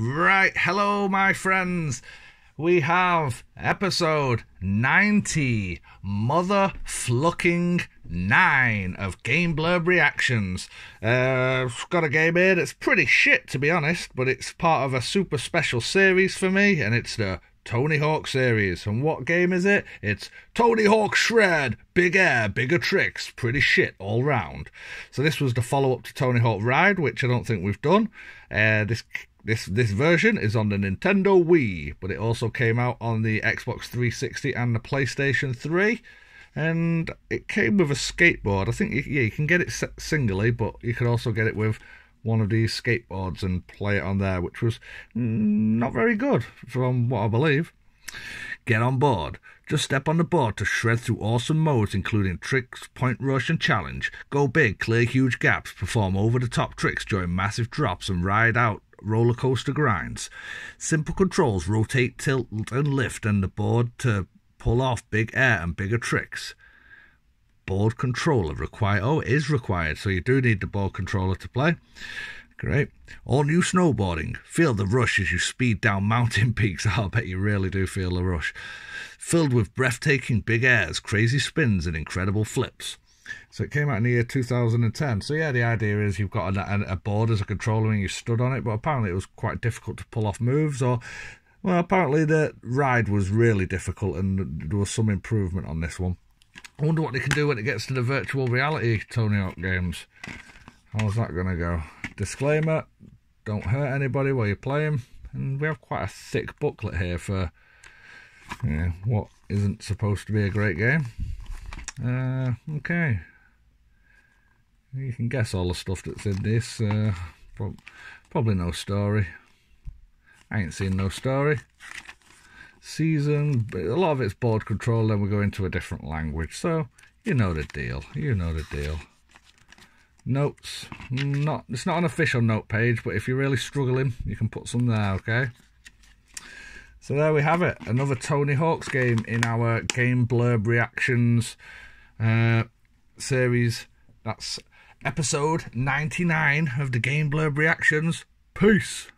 Right, hello, my friends. We have episode 90, Mother Flucking 9 of Game Blurb Reactions. Uh, got a game here that's pretty shit, to be honest, but it's part of a super special series for me, and it's the Tony Hawk series. And what game is it? It's Tony Hawk Shred, Big Air, Bigger Tricks, pretty shit all round. So this was the follow up to Tony Hawk Ride, which I don't think we've done. Uh, this this this version is on the Nintendo Wii, but it also came out on the Xbox 360 and the PlayStation 3. And it came with a skateboard. I think yeah, you can get it singly, but you can also get it with one of these skateboards and play it on there, which was not very good from what I believe. Get on board. Just step on the board to shred through awesome modes including tricks, point rush, and challenge. Go big, clear huge gaps, perform over the top tricks during massive drops, and ride out roller coaster grinds. Simple controls rotate, tilt, and lift, and the board to pull off big air and bigger tricks board controller required. Oh, it is required, so you do need the board controller to play. Great. All new snowboarding. Feel the rush as you speed down mountain peaks. Oh, I'll bet you really do feel the rush. Filled with breathtaking big airs, crazy spins, and incredible flips. So it came out in the year 2010. So yeah, the idea is you've got a, a board as a controller and you stood on it, but apparently it was quite difficult to pull off moves or well, apparently the ride was really difficult and there was some improvement on this one. I wonder what they can do when it gets to the virtual reality Tony Hawk games. How's that going to go? Disclaimer, don't hurt anybody while you're playing. And we have quite a thick booklet here for what isn't supposed to be a great game. Uh, okay. You can guess all the stuff that's in this. Uh, probably no story. I ain't seen no story season. A lot of it's board control, then we go into a different language. So you know the deal. You know the deal. Notes. Not it's not an official note page, but if you're really struggling, you can put some there, okay? So there we have it. Another Tony Hawk's game in our Game Blurb Reactions uh, series. That's episode 99 of the Game Blurb Reactions. Peace.